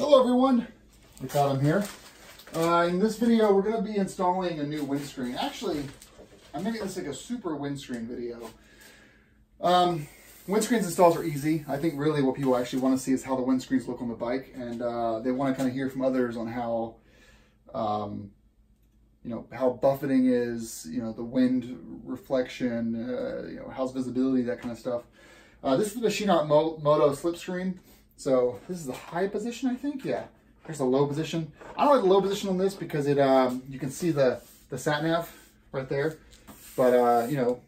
Hello everyone, it's Adam here. Uh, in this video, we're going to be installing a new windscreen. Actually, I'm making this like a super windscreen video. Um, windscreens installs are easy. I think really what people actually want to see is how the windscreens look on the bike, and uh, they want to kind of hear from others on how, um, you know, how buffeting is, you know, the wind reflection, uh, you know, how's visibility, that kind of stuff. Uh, this is the Mo Moto SlipScreen. So this is the high position, I think. Yeah. Here's the low position. I don't like the low position on this because it um, you can see the, the sat nav right there. But, uh, you know,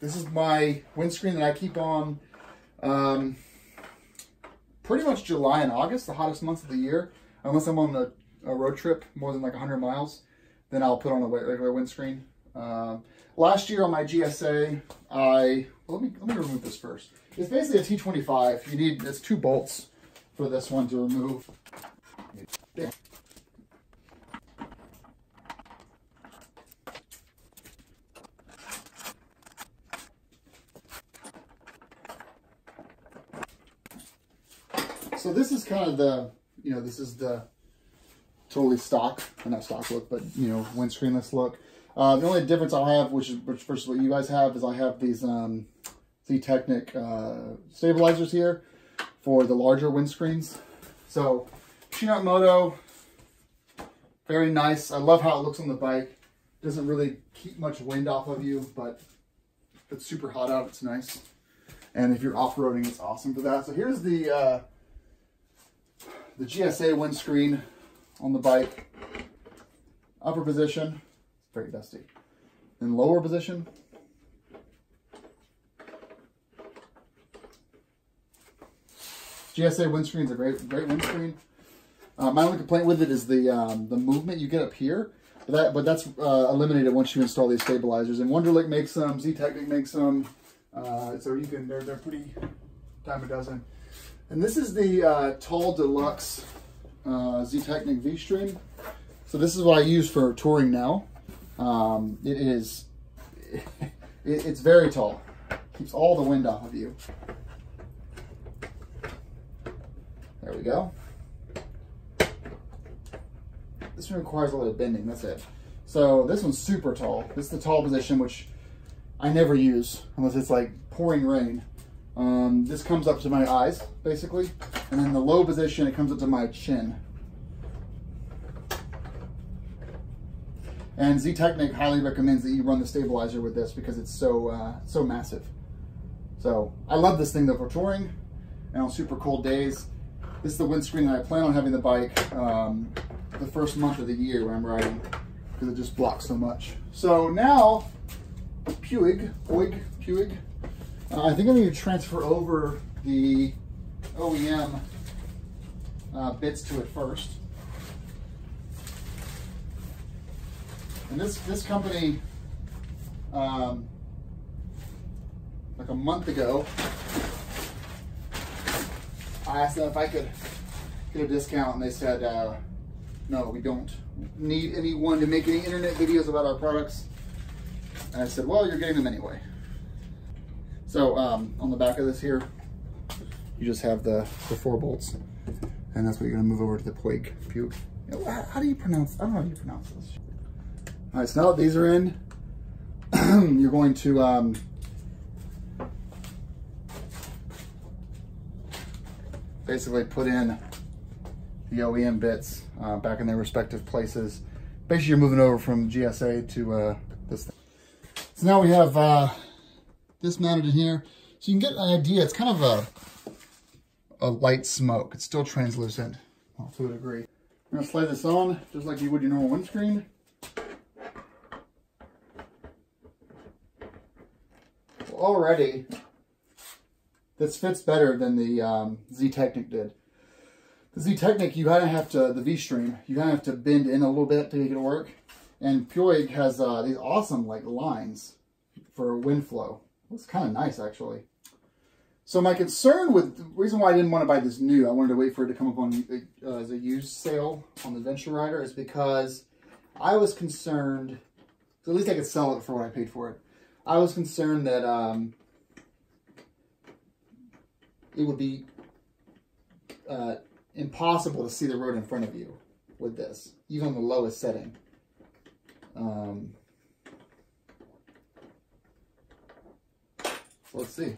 this is my windscreen that I keep on um, pretty much July and August, the hottest months of the year. Unless I'm on a, a road trip more than like 100 miles, then I'll put on a regular windscreen. Uh, last year on my GSA, I, well, let me, let me remove this first. It's basically a T25. You need, it's two bolts for this one to remove. So this is kind of the, you know, this is the totally stock, not stock look, but, you know, windscreenless look. Uh, the only difference I'll have, which is which versus what you guys have, is I have these um, Z-Technik uh, stabilizers here for the larger windscreens. So, Machine Moto, very nice. I love how it looks on the bike. Doesn't really keep much wind off of you, but if it's super hot out, it's nice. And if you're off-roading, it's awesome for that. So here's the uh, the GSA windscreen on the bike. Upper position, very dusty. In lower position, GSA windscreen is a great, great windscreen. Uh, my only complaint with it is the um, the movement you get up here, but, that, but that's uh, eliminated once you install these stabilizers. And Wunderlich makes them, Z-Technik makes them, uh, so you can they're they're pretty dime a dozen. And this is the uh, Tall Deluxe uh, Z-Technik V-Stream. So this is what I use for touring now. Um, it is, it, it's very tall. Keeps all the wind off of you. There we go. This one requires a little bending, that's it. So this one's super tall. This is the tall position, which I never use unless it's like pouring rain. Um, this comes up to my eyes, basically. And then the low position, it comes up to my chin. And Z-Technik highly recommends that you run the stabilizer with this because it's so uh, so massive. So I love this thing though for touring and on super cold days. This is the windscreen that I plan on having the bike um, the first month of the year when I'm riding because it just blocks so much. So now, Puig, Puig, Puig. Uh, I think I need to transfer over the OEM uh, bits to it first. And this this company, um, like a month ago, I asked them if I could get a discount, and they said, uh, no, we don't need anyone to make any internet videos about our products. And I said, well, you're getting them anyway. So um, on the back of this here, you just have the, the four bolts, and that's what you're gonna move over to the Puig. How, how do you pronounce, I don't know how you pronounce this. All right, so now that these are in, you're going to um, basically put in the OEM bits uh, back in their respective places. Basically, you're moving over from GSA to uh, this thing. So now we have uh, this mounted in here. So you can get an idea. It's kind of a, a light smoke. It's still translucent well, to a degree. Going to slide this on just like you would your normal windscreen. Already, this fits better than the um, Z-Technik did. The Z-Technik, you kind of have to, the V-Stream, you kind of have to bend in a little bit to make it work. And Puig has uh, these awesome like lines for wind flow. It's kind of nice actually. So my concern with, the reason why I didn't want to buy this new, I wanted to wait for it to come up on uh, as a used sale on the Venture Rider, is because I was concerned, so at least I could sell it for what I paid for it. I was concerned that um, it would be uh, impossible to see the road in front of you with this, even on the lowest setting. Um, let's see.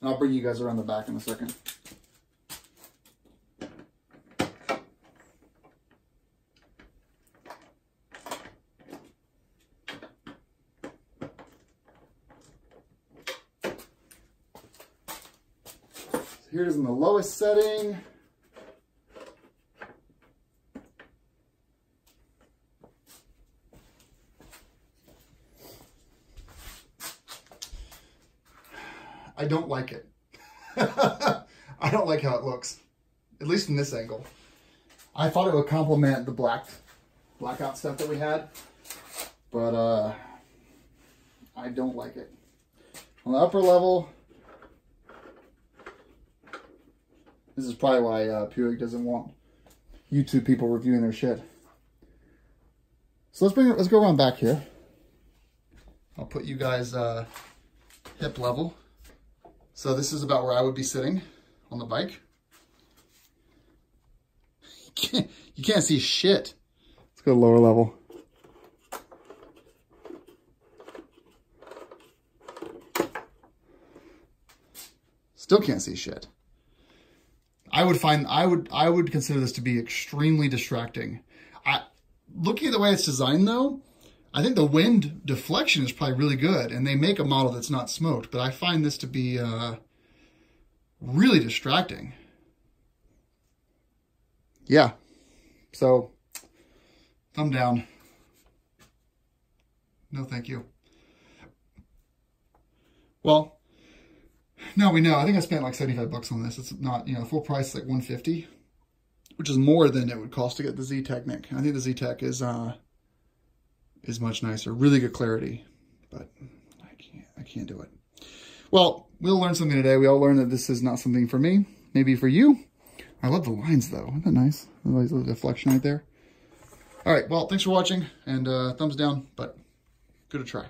I'll bring you guys around the back in a second. Here it is in the lowest setting. I don't like it. I don't like how it looks, at least in this angle. I thought it would complement the black blackout stuff that we had, but uh, I don't like it. On the upper level, this is probably why uh, Puig doesn't want YouTube people reviewing their shit. So let's bring let's go around back here. I'll put you guys uh, hip level. So this is about where I would be sitting on the bike. You can't, you can't see shit. Let's go lower level. Still can't see shit. I would find I would I would consider this to be extremely distracting. I looking at the way it's designed though, I think the wind deflection is probably really good, and they make a model that's not smoked, but I find this to be uh, really distracting. Yeah, so thumb down. No, thank you. Well, now we know. I think I spent like 75 bucks on this. It's not, you know, full price like 150 which is more than it would cost to get the Z-Technik. I think the Z-Tech is uh, is much nicer. Really good clarity, but I can't, I can't do it. Well, we'll learn something today. We all learned that this is not something for me. Maybe for you. I love the lines though. Isn't that nice? The little deflection right there. All right, well, thanks for watching and uh, thumbs down, but good to try.